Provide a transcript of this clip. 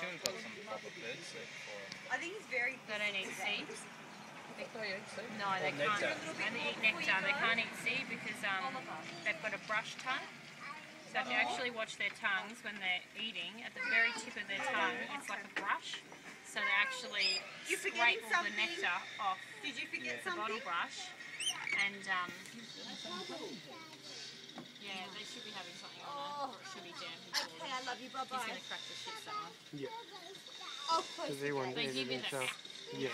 we've got some proper bird seed for them. I think he's very. They don't eat seeds. They eat seed. No, they Or can't. And They eat nectar. They can't eat seed because um, they've got a brush tongue. So if you actually watch their tongues when they're eating, at the very tip of their tongue, it's like a brush. So they actually You're scrape forgetting all the nectar off Did you forget the bottle brush. And um, love you. Bye He's bye. going to crack the shit that one. Yeah. Oh, close Because they want They to give you the. Yeah.